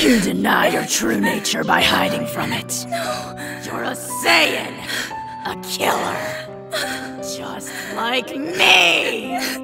You deny your true nature by hiding from it. No, You're a Saiyan, a killer, just like me.